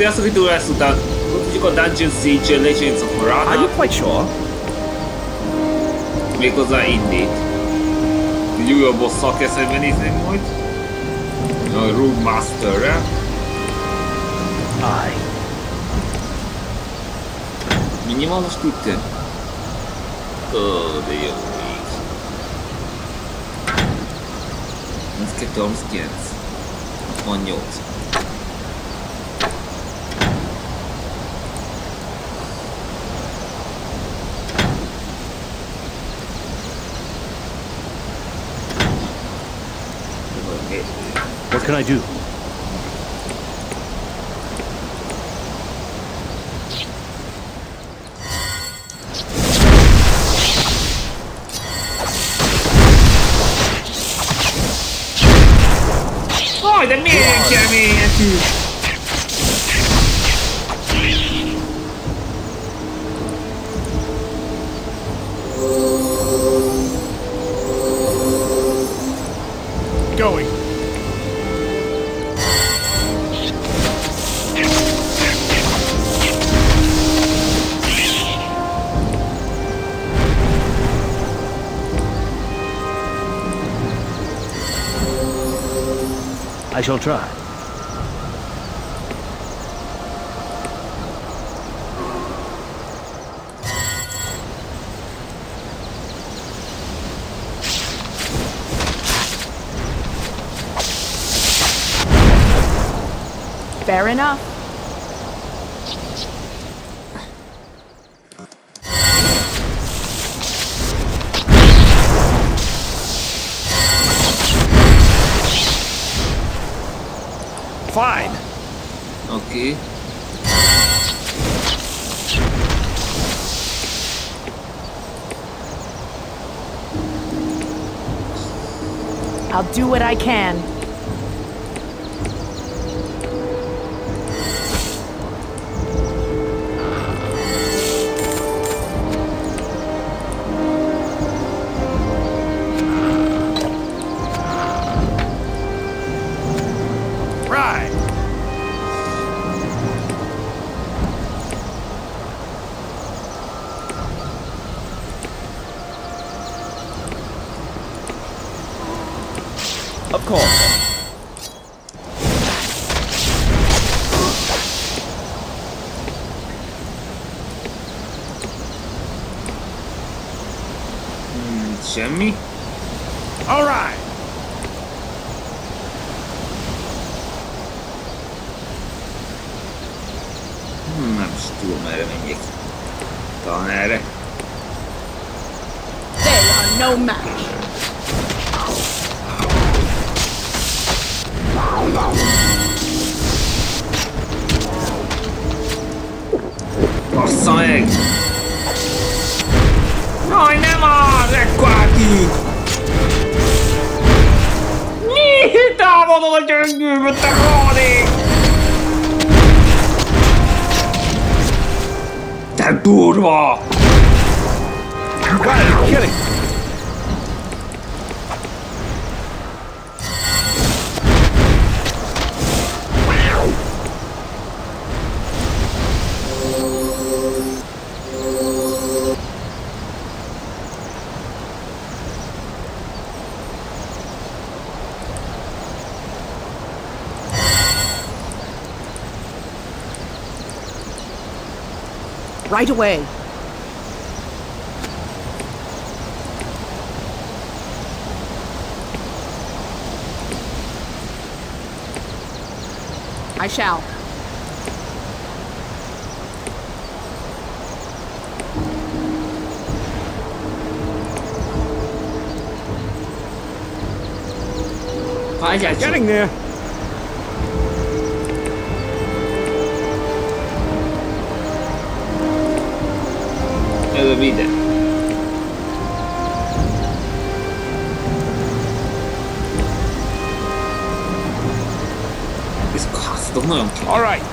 Sziasztok, itt lesz után. Tudjuk a Dungeon Siege Legends of Are you quite sure? Méghozzá innét. Egy újabb bosszal kell szembenézni majd. A Rune Masterrel. Aye. Minimális tudja? Ó, de jó ég. Ez 239. 68. What can I do? Shall try. Fair enough. Fine. Okay. I'll do what I can. Right away. I shall. Várjál csak! Getting there. Előbb ide. Ez kasztok nagyon kell. All right.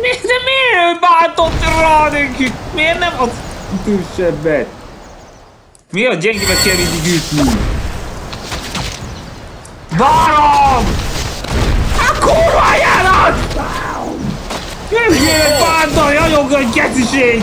Mi, de miért bántott rá neki? Miért nem az idősebbet? Mi a gyengébe kell mindig ütni? Miért bántalja jog egy keciség?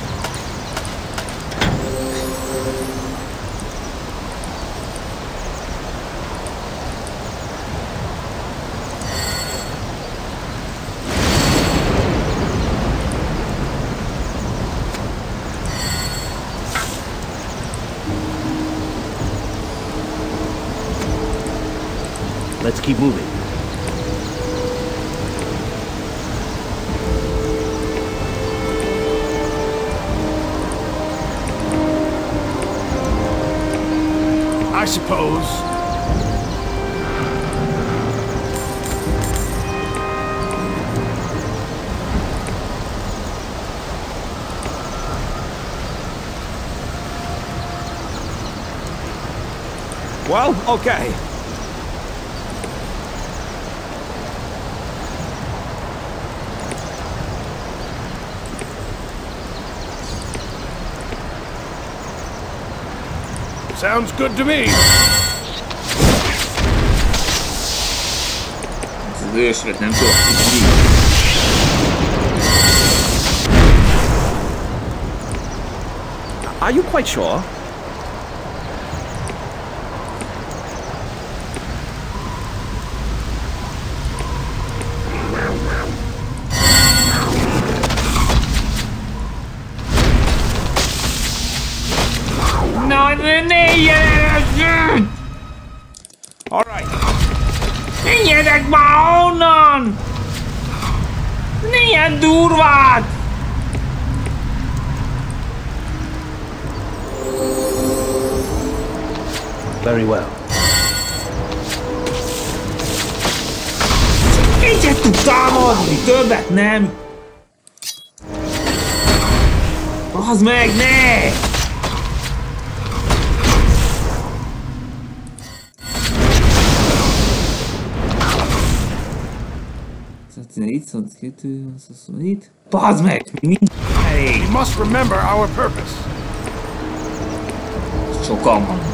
keep moving. I suppose. Well, okay. Sounds good to me. Ez az ősvet nem tudok ki. Are you quite sure? Ne ilyen durvát! Very well. Egyet tud támadni, többet nem! Az meg, ne! Itt, 102, 127. Bazd meg! Nincs elég! Must remember our purpose. Sokan van.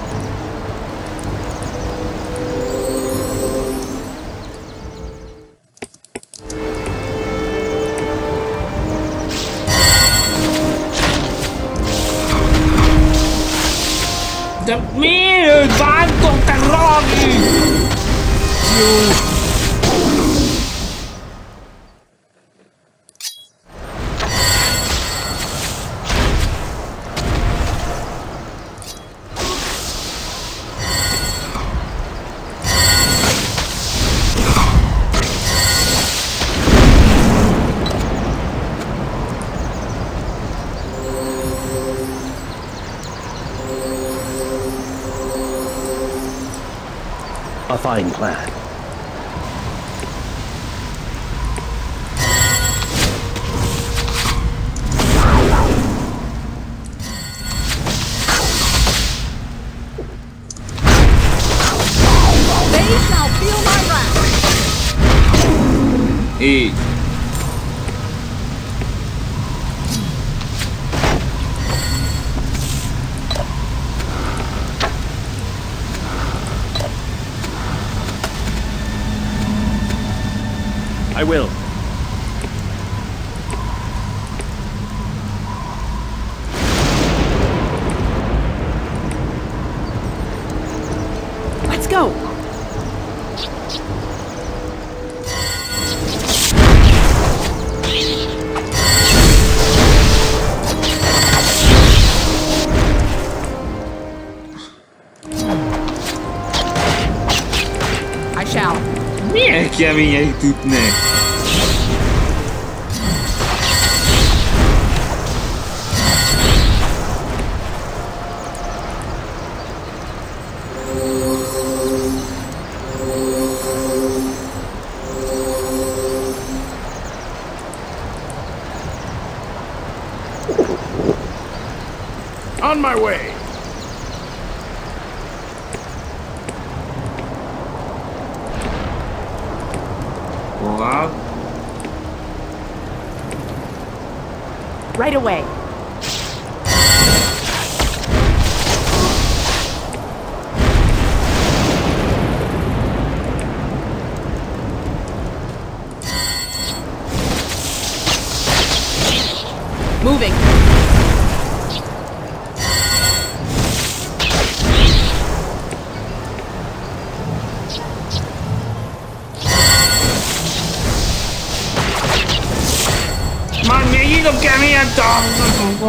On my way.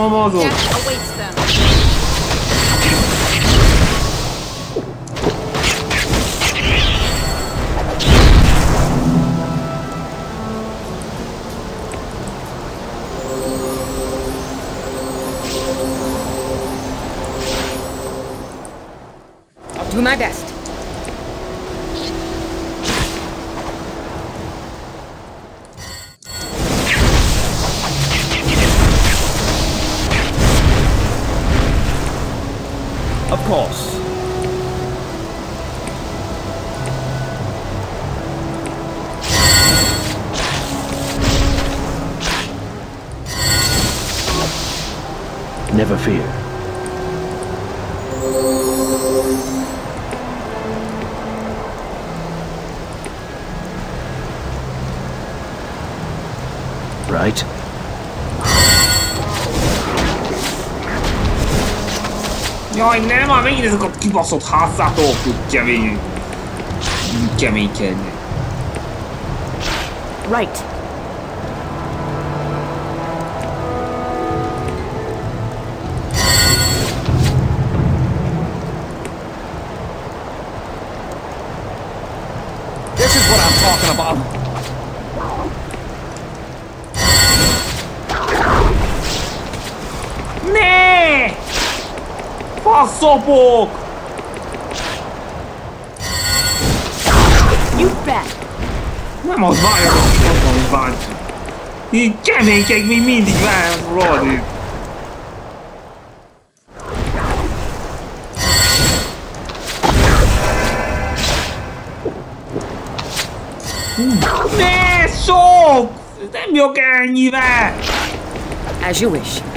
猫猫组。Course. Never fear. Jaj, nem, már megint ezek a kibaszott házzátok, hogy kemény. Keménykednek. Right. kapok! Nem az baj, az az baj. Így keménykeg még mindig várni. Ne sok! Nem jog elnyire! As you wish.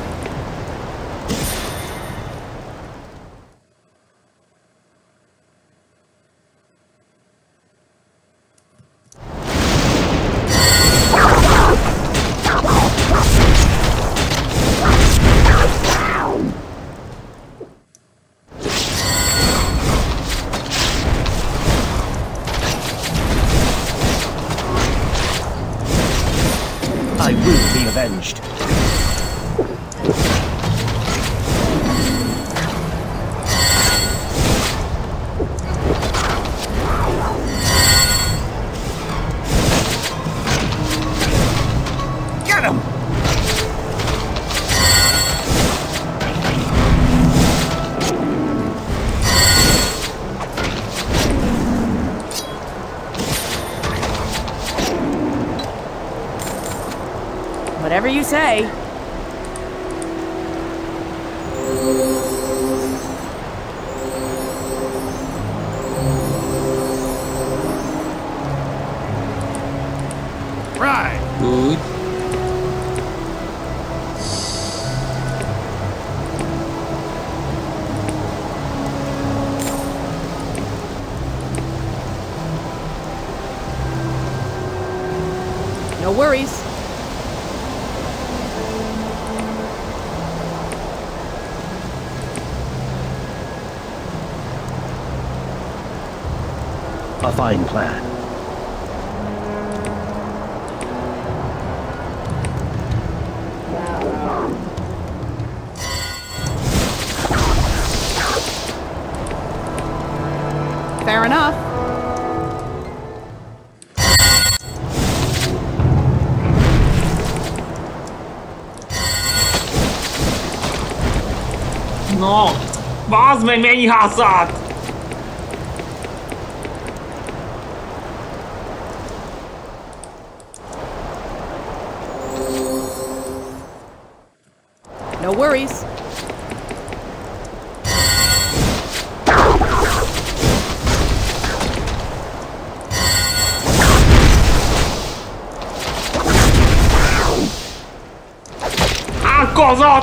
I will be avenged. Say. flying plan. Fair enough. No! Was mein Many hazards. Worries.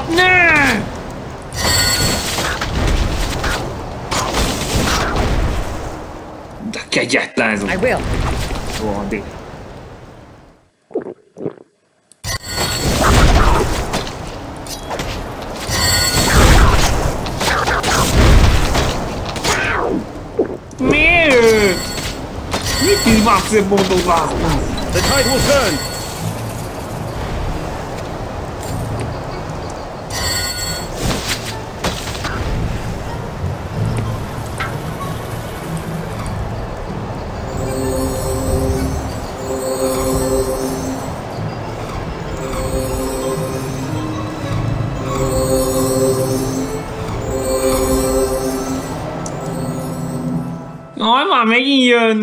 Ne! De kegyetlen ez I a will. rohadék. Maximum Boulevard. The tide will turn. Nói mà mấy cái giờ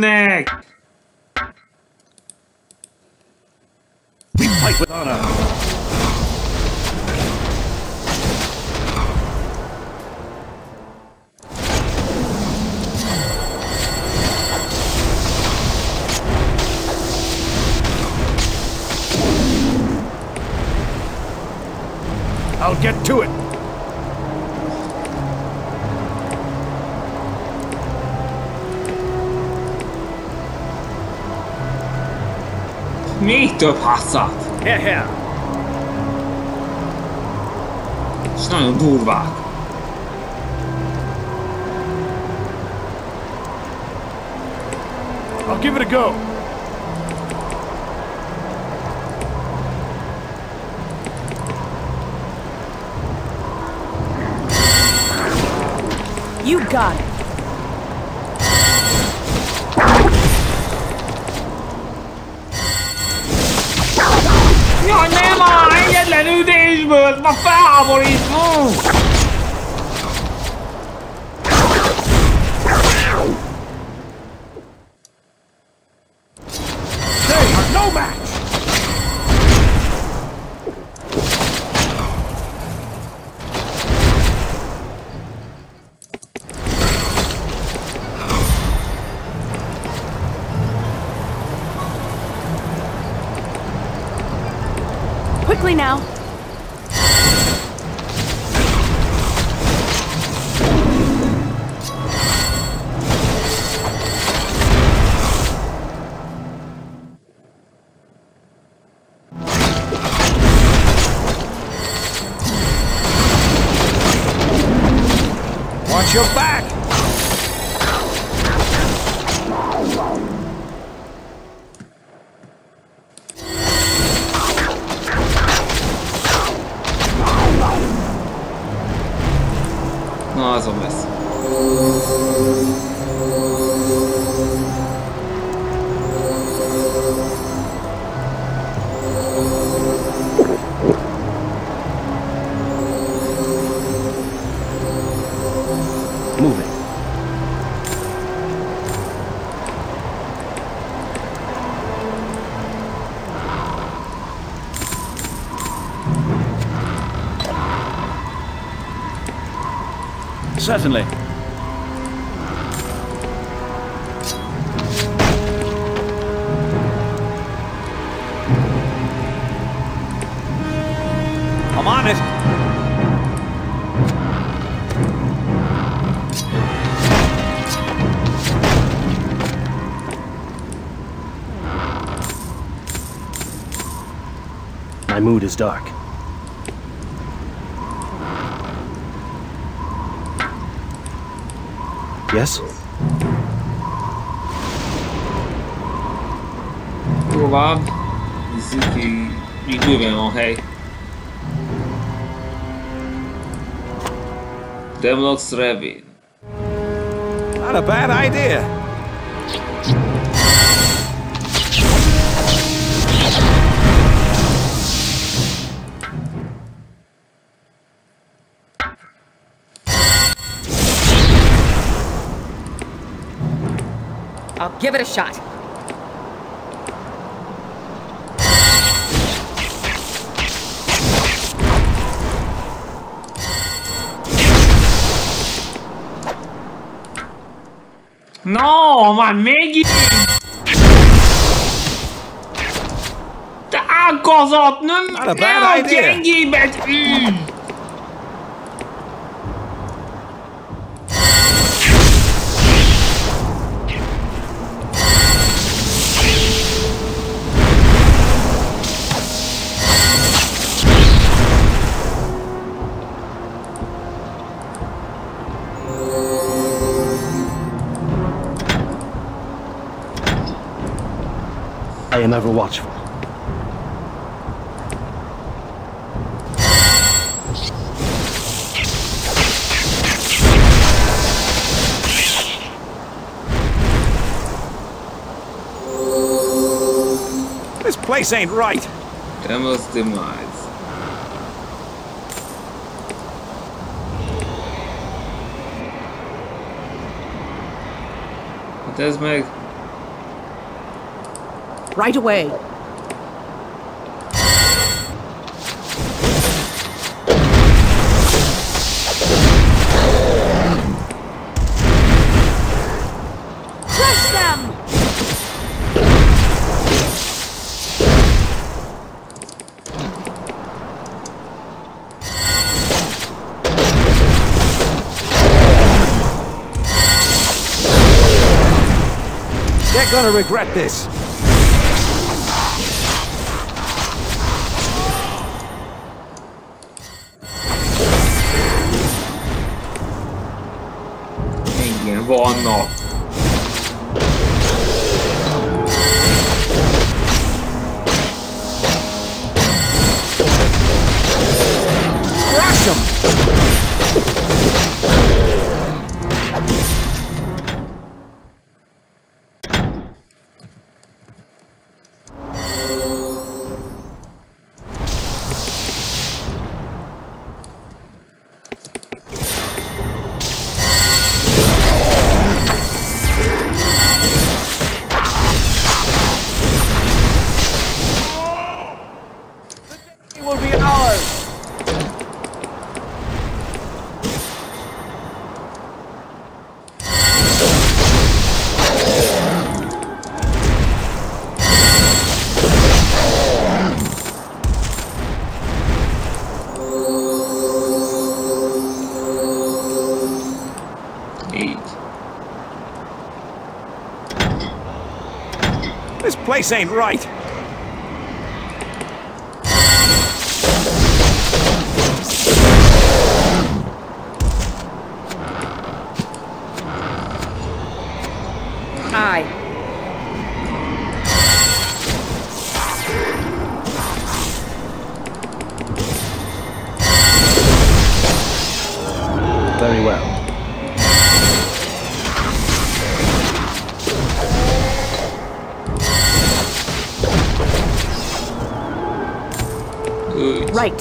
Még több házat! Here, here. És nagyon durvák. I'll give it a go. You got it. Üdésből! Ma felháborít! Certainly. I'm on it. My mood is dark. Yes? Tovább. Nézzük ki. Még bőven van hely. Demlock's Ravine. Not a bad idea. Give it a shot. No, my megint! Te ágazat! Nem, Not a bad a idea. gyengébet! Mm. Am ever watchful. This place ain't right. Demo's demise. Hát ez meg... Right away. Crush them! They're gonna regret this. This ain't right. Aye. Very well. I'm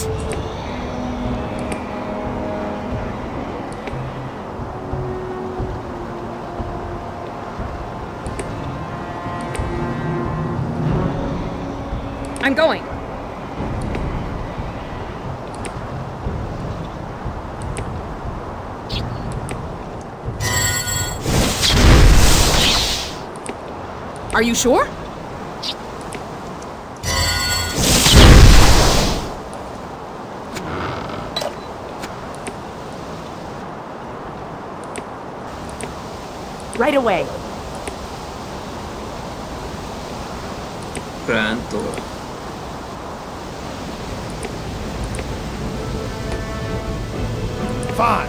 going. Are you sure? Right away. Brandtól. Fine.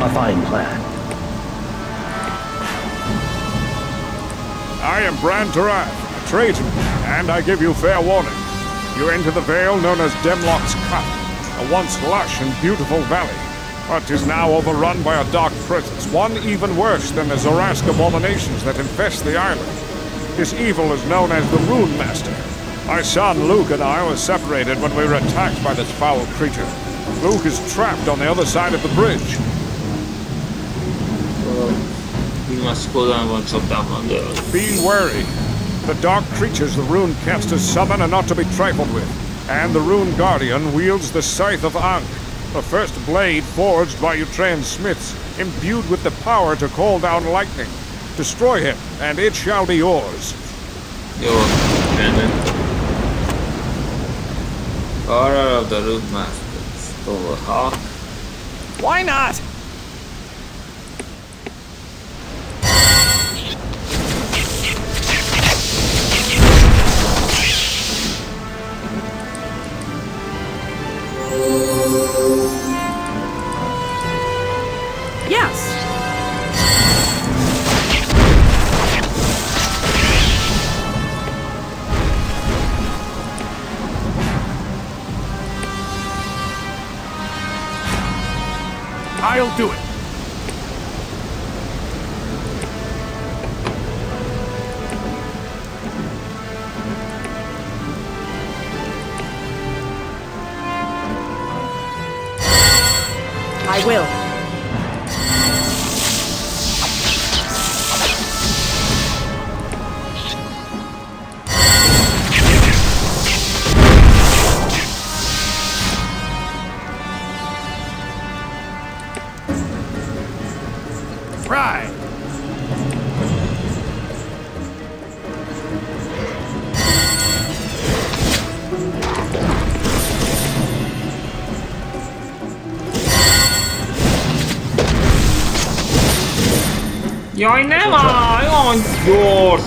A fine plan. I am Bran Tarath, a tradesman, and I give you fair warning. You enter the vale known as Demlock's Cut, a once lush and beautiful valley, but is now overrun by a dark presence, one even worse than the Zaurask abominations that infest the island. This evil is known as the Rune Master, My son Luke and I were separated when we were attacked by this foul creature. Luke is trapped on the other side of the bridge. Így másik oldalon van csapdában, de... Be wary. The dark creatures the rune casters summon are not to be trifled with. And the rune guardian wields the scythe of Ankh, the first blade forged by Utraean smiths, imbued with the power to call down lightning. Destroy him, and it shall be yours. Your rendben. Horror of the Root Masters. Over Hawk. Why not? Jaj, nem áll! Olyan gyors!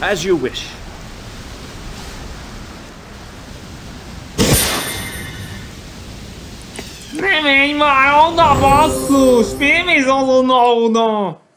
As you wish. Nem menj már oda, basszus! Miért mész azonnal oda? On.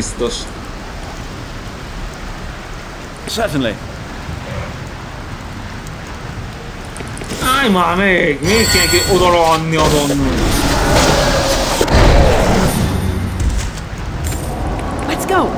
Biztos. Certainly. Állj már még! Még kell ki oda rohanni azonnal. Let's go.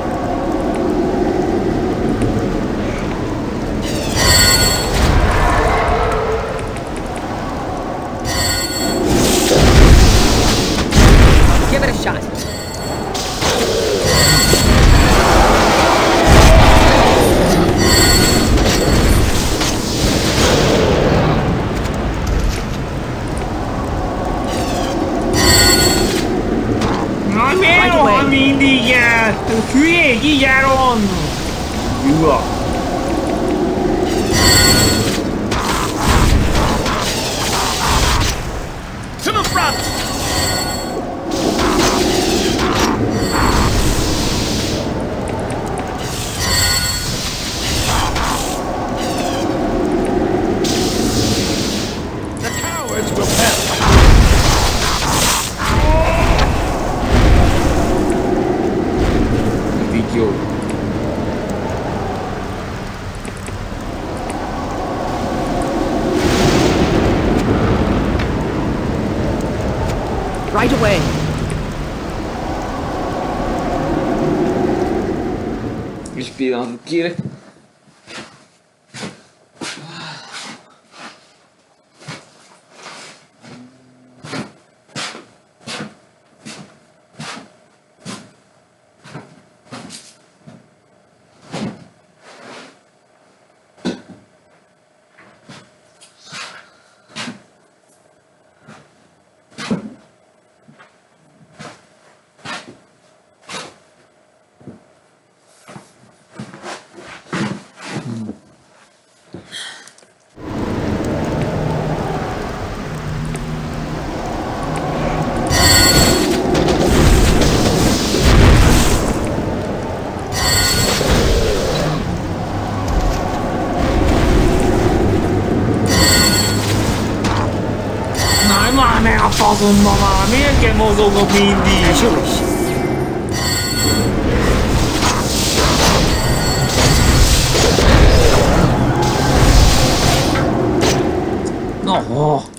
Meg a faszomba már! Miért kell mozogok mindig? As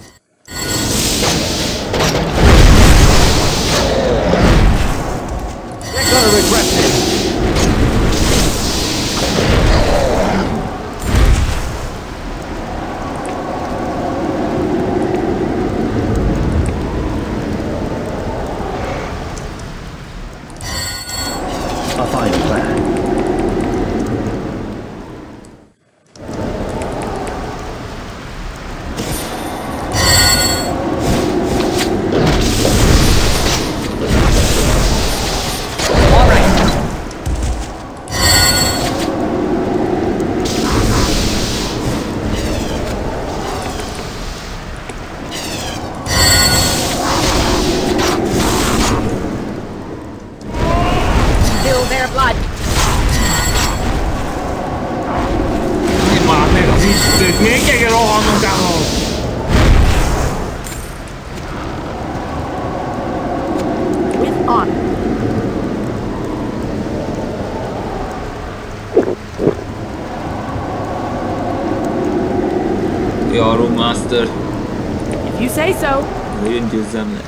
nézzem le.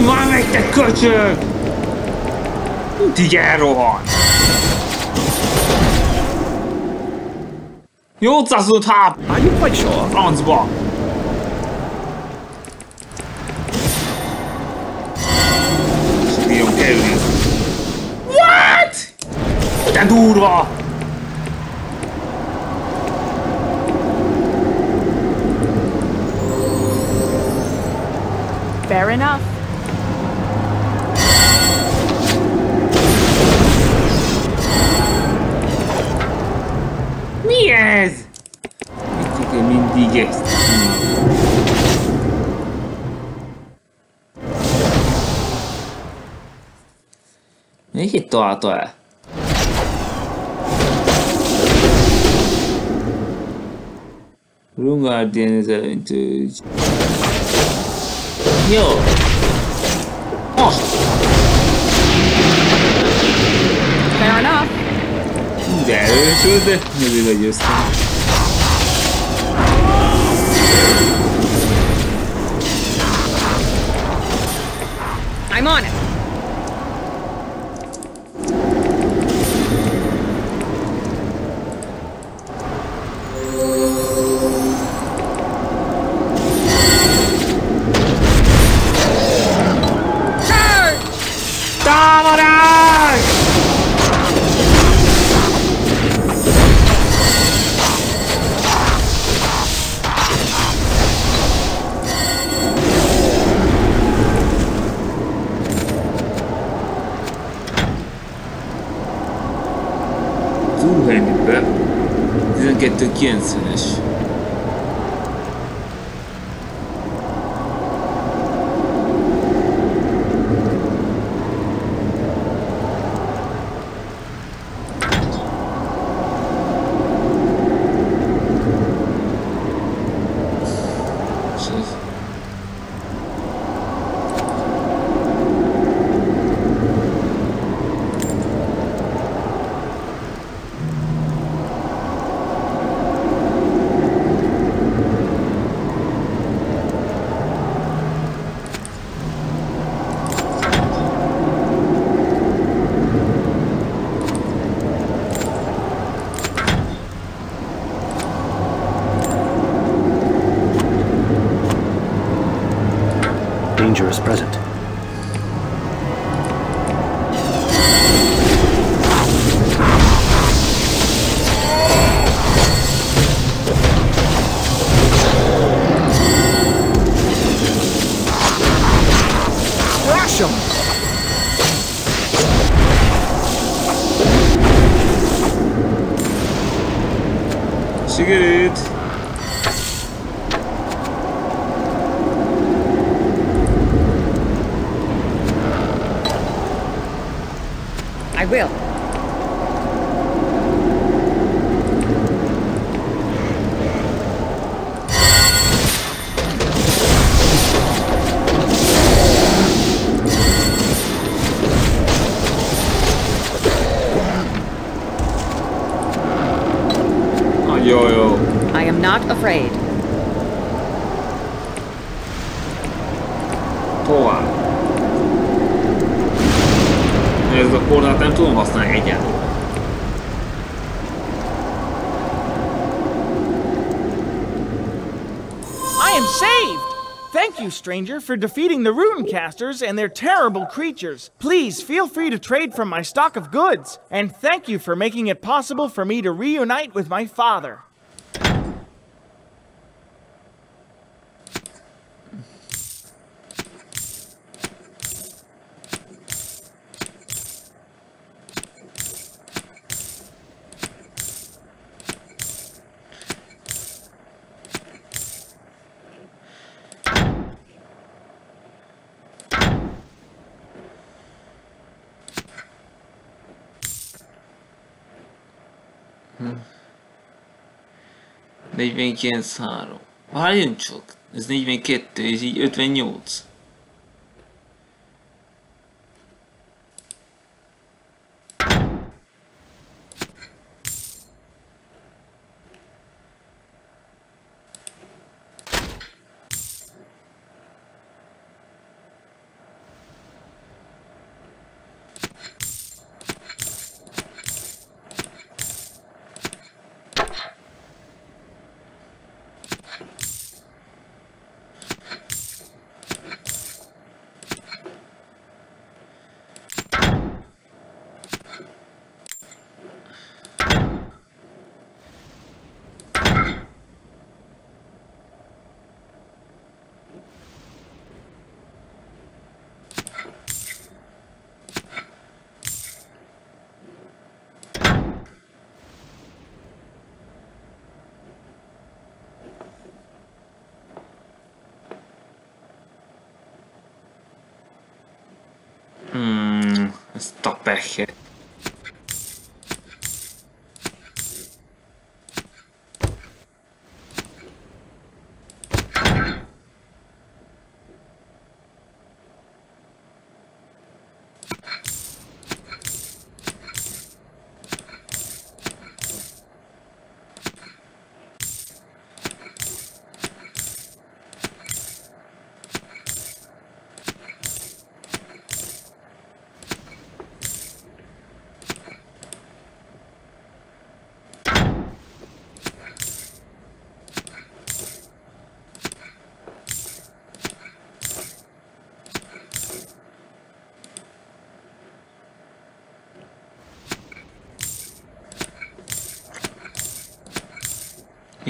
Van meg, te köcsög! Itt így elrohan! 805 háp! Hagyjuk vagy soha? Francba! Nagyon kerül. What? De durva! Fair enough. Mi ez? Mit kell mindig ezt csinálni? Még itt találta el. Az előntő. Fair enough. Erős volt, de nevű legyőztem. I'm on it. Danger is present. Not afraid. Tovább. Ez a korlát nem tudom használni egyáltalán. I am saved! Thank you, stranger, for defeating the Runecasters and their terrible creatures. Please feel free to trade from my stock of goods. And thank you for making it possible for me to reunite with my father. Negyvenkilenc három. Várjunk csak! Ez 42, és így 58.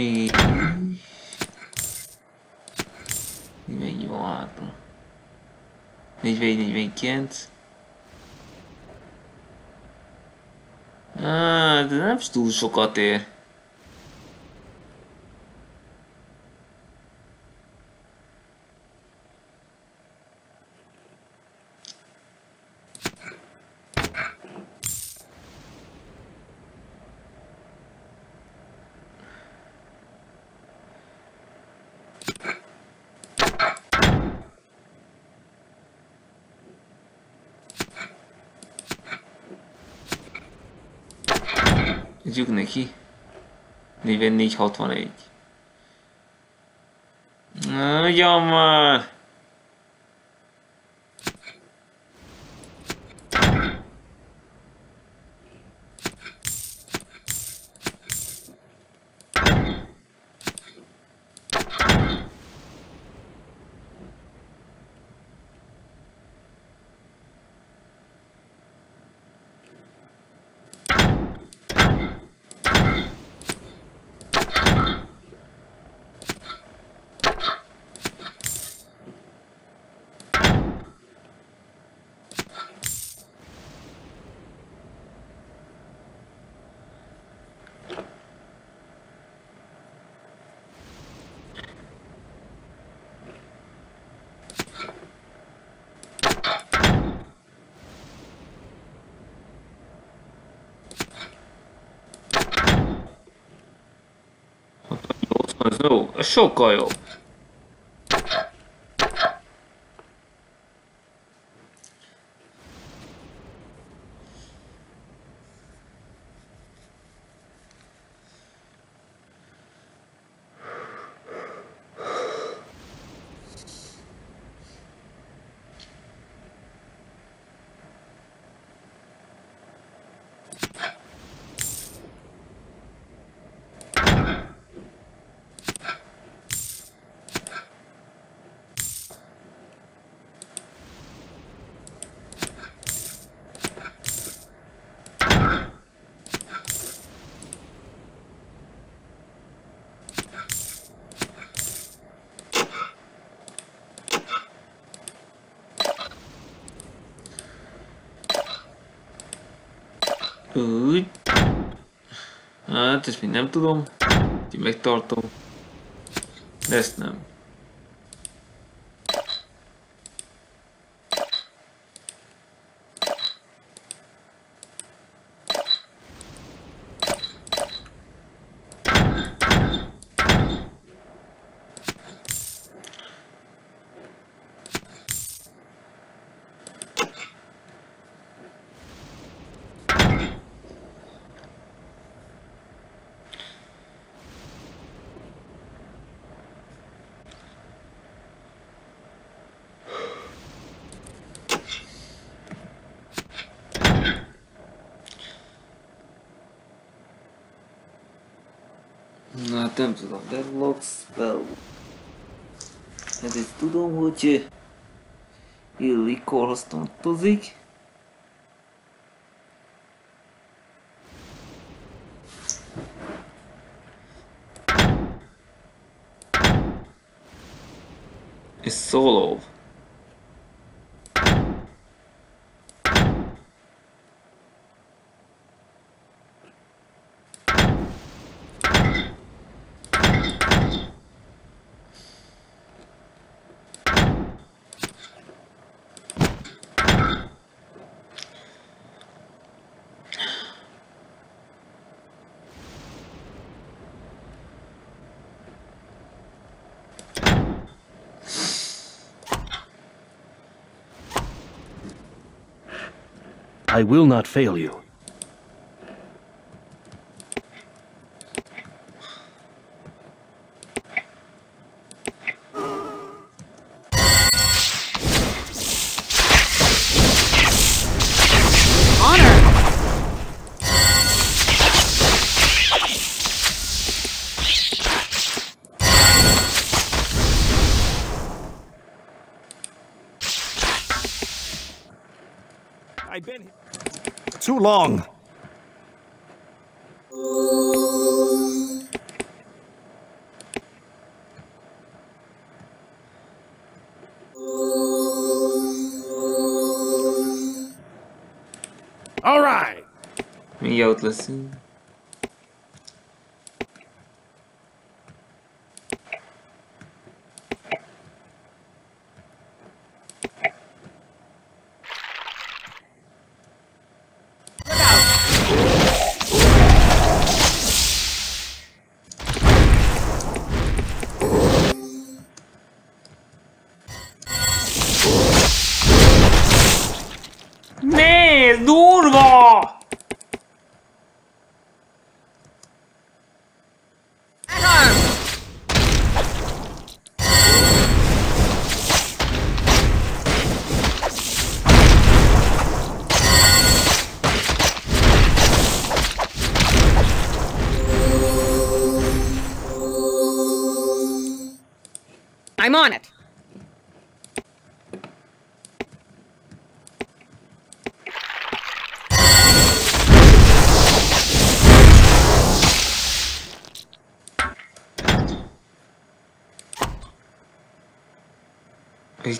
P. Még így van hátul. 44, 49. Hát, de nem túl sokat ér. 44-61. Na, Ugyan már! Az jó, sokkal jobb. Úgy. Hát, ezt még nem tudom. Így megtartom. De ezt nem. Nem tudom. Demlock. Hát ezt tudom, hogy Illikorhoz tartozik. És Solo. I will not fail you. assim.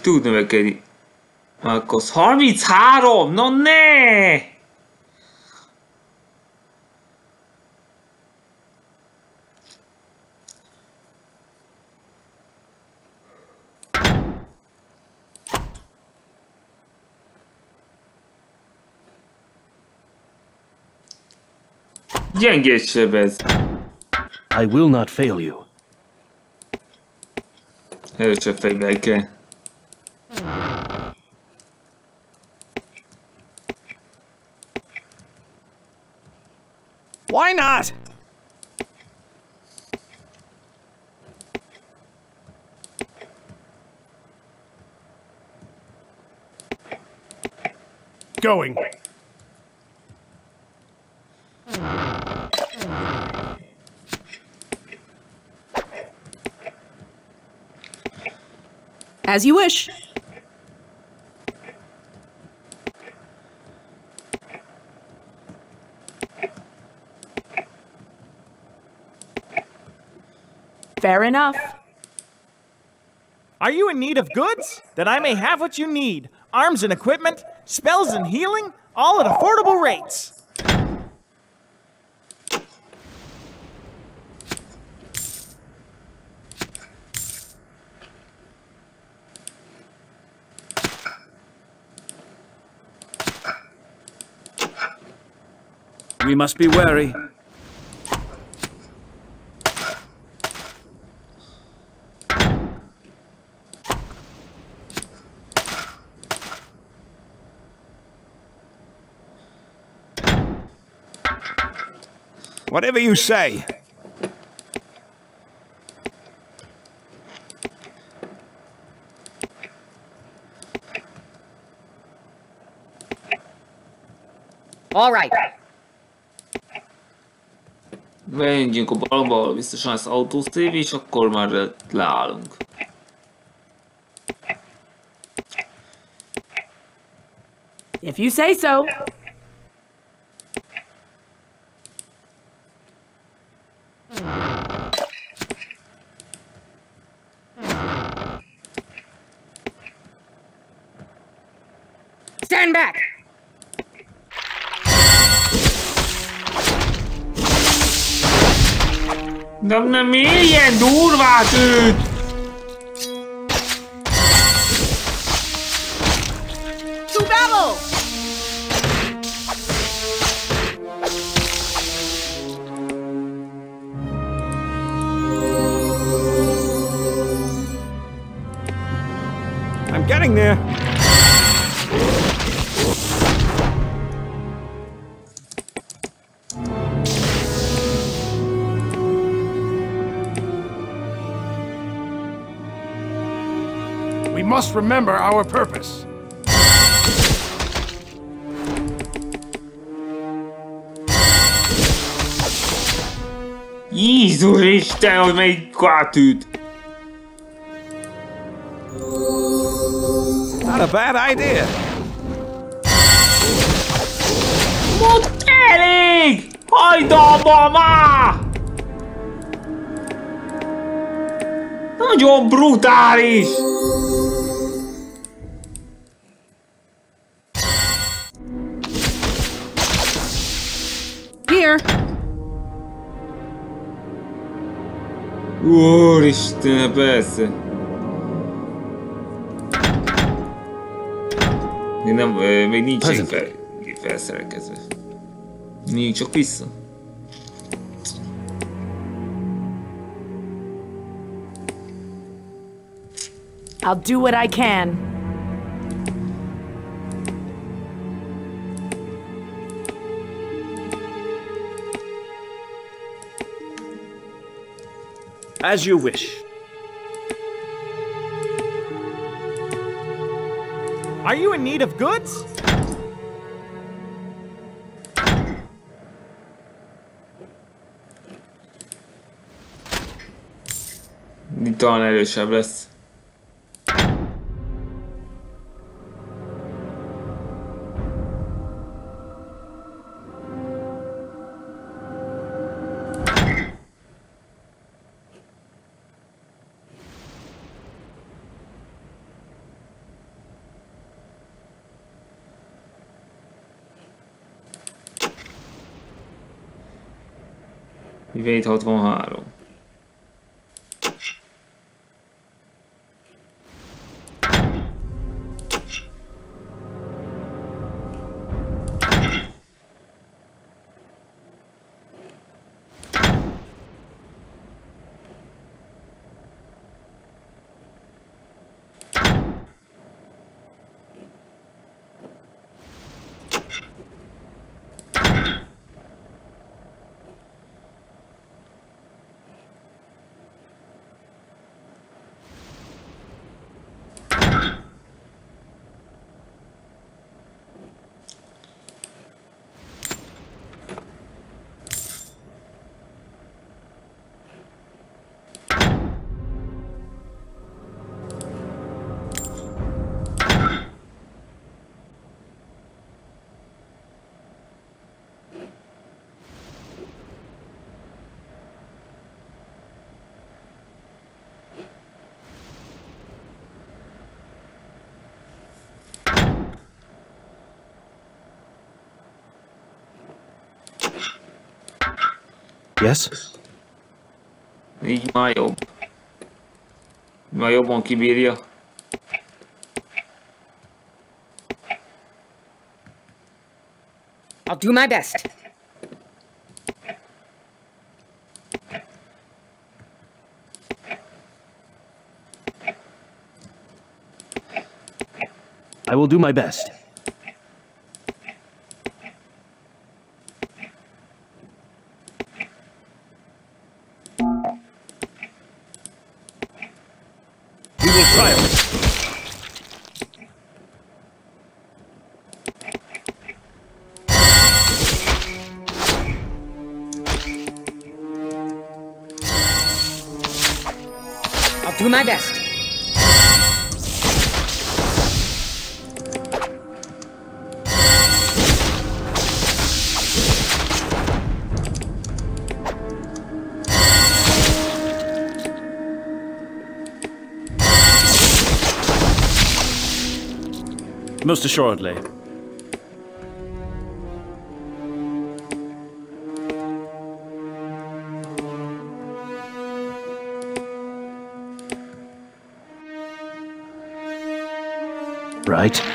Tud növekedni. Akkor 33! No ne! Gyengét sebez. I will not fail you. Erősebb fegyver kell. Why not? Going. As you wish. Fair enough. Are you in need of goods? That I may have what you need arms and equipment, spells and healing, all at affordable rates. We must be wary. Whatever you say. All right. Menjünk a balba, biztosan lesz autószév, és akkor már leállunk. If you say so. Durvát We must remember our purpose. Jézus Isten, hogy melyik átüt! Not a bad idea. Mondd elég! Hagyd abba már! Nagyon brutális! Úristen, persze. Még nem, ö, még nincs fel, felszerelkezve. Nincs csak vissza. I'll do what I can. As you wish. Are you in need of goods? Itt talán erősebb lesz. Wie weet houdt van haar om. Yes? Így már jobb. Már jobban kibírja. I'll do my best. I will do my best. I'll do my best. Most assuredly. Right.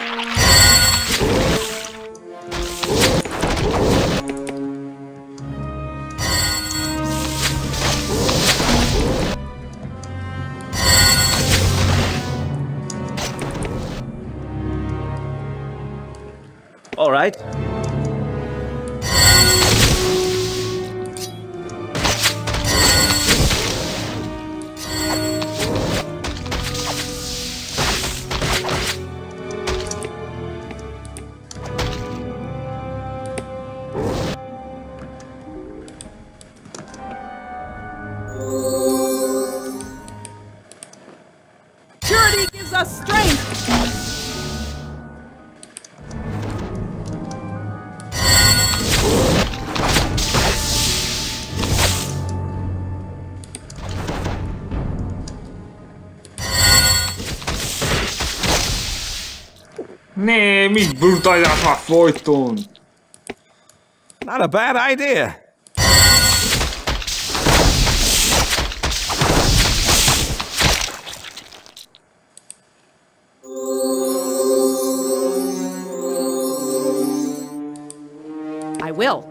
Né, mit brutalizálsz már folyton? Not a bad idea. I will.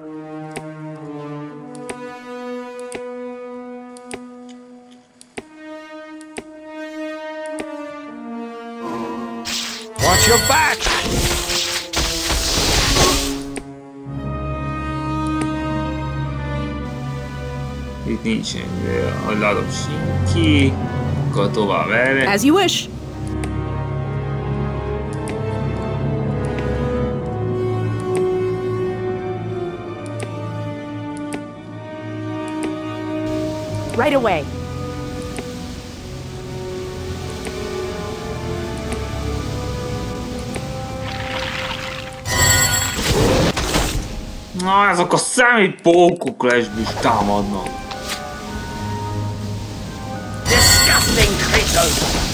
Watch your back. Nincsen, ahogy látom senki. Akkor tovább erre. As you wish. Right away. Na, ezek a szemétpókok lesbis támadnak. Disgusting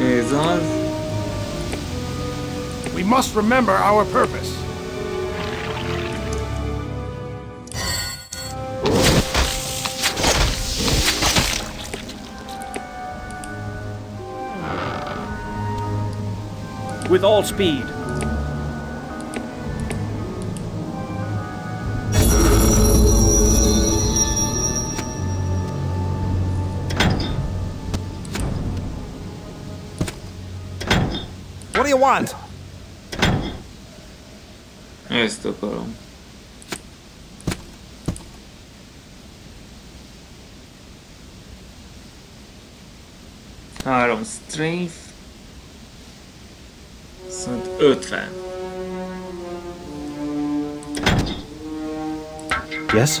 Ez az. We must remember our purpose. with all speed. Do you want? Ezt akarom. Három strength. Viszont 50. Yes?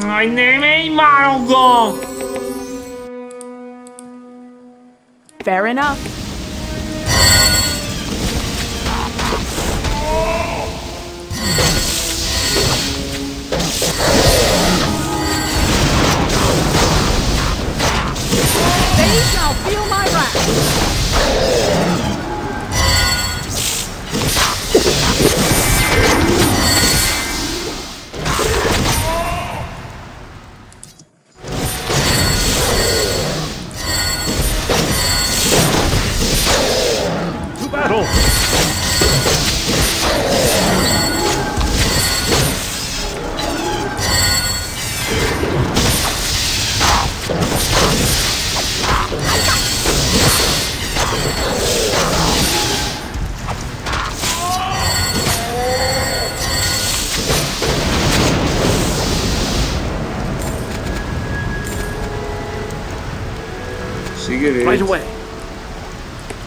Majd, name nem egy maga! Fair enough. They shall feel my wrath.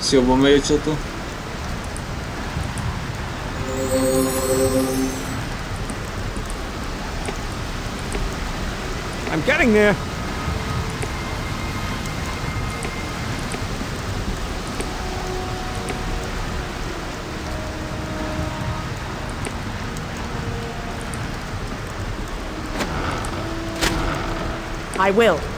És jobban megy a csata. I'm getting there. I will.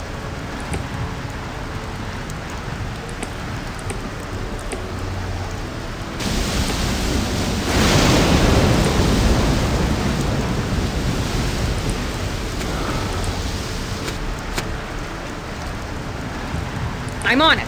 I'm on it.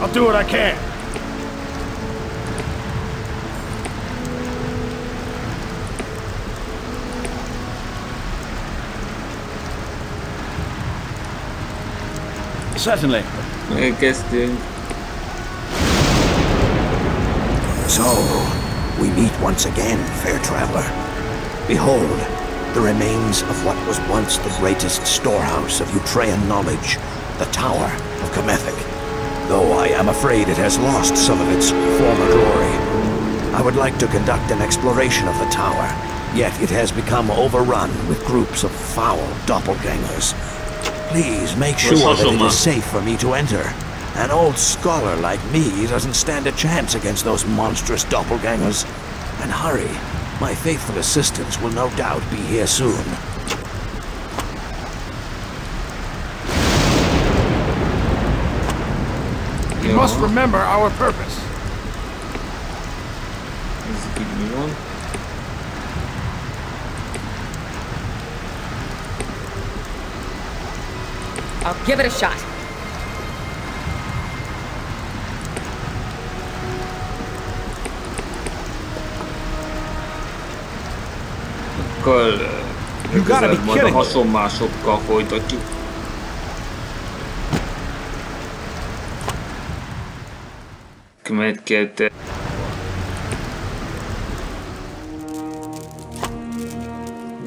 I'll do what I can. Certainly. Elkezdtünk. So, we meet once again, fair traveler. Behold, the remains of what was once the greatest storehouse of Utraean knowledge, the Tower of Comethec. Though I am afraid it has lost some of its former glory. I would like to conduct an exploration of the tower, yet it has become overrun with groups of foul doppelgangers. Please make sure that it is safe for me to enter. An old scholar like me doesn't stand a chance against those monstrous doppelgangers. And hurry, my faithful assistants will no doubt be here soon. We must remember our purpose. Nézzük így mi van. I'll give it a shot. Gotta be legközelebb majd a hasonmásokkal folytatjuk. Következő.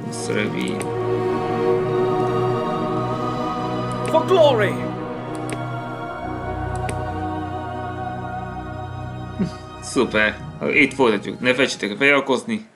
Ez rövid. For glory! Szuper. Itt folytatjuk. Ne felejtsétek el feliratkozni,